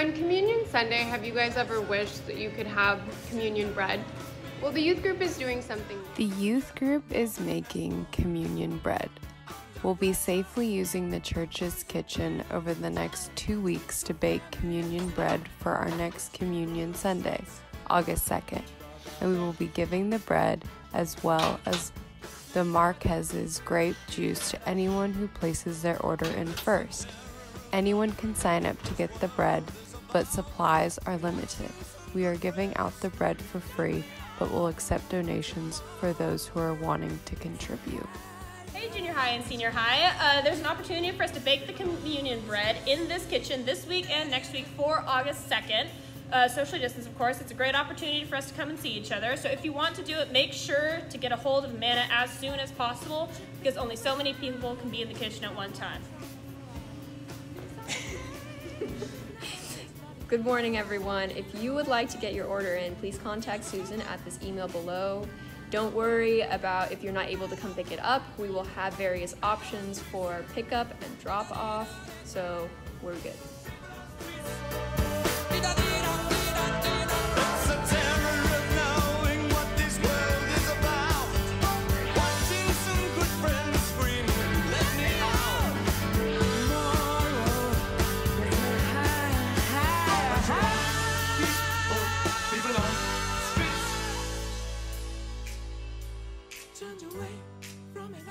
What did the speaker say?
On Communion Sunday, have you guys ever wished that you could have communion bread? Well, the youth group is doing something. The youth group is making communion bread. We'll be safely using the church's kitchen over the next two weeks to bake communion bread for our next Communion Sunday, August 2nd. And we will be giving the bread as well as the Marques's grape juice to anyone who places their order in first. Anyone can sign up to get the bread, but supplies are limited. We are giving out the bread for free, but will accept donations for those who are wanting to contribute. Hey, junior high and senior high. Uh, there's an opportunity for us to bake the communion bread in this kitchen this week and next week for August 2nd. Uh, socially distance, of course. It's a great opportunity for us to come and see each other. So if you want to do it, make sure to get a hold of Amanda as soon as possible because only so many people can be in the kitchen at one time. Good morning, everyone. If you would like to get your order in, please contact Susan at this email below. Don't worry about if you're not able to come pick it up. We will have various options for pickup and drop off, so we're good. Turned away from it